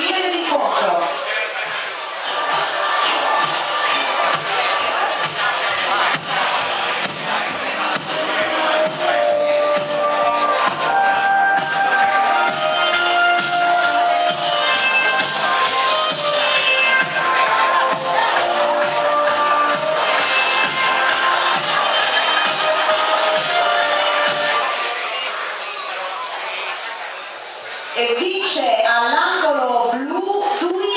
fine dell'incontro e vince all'angolo blu 2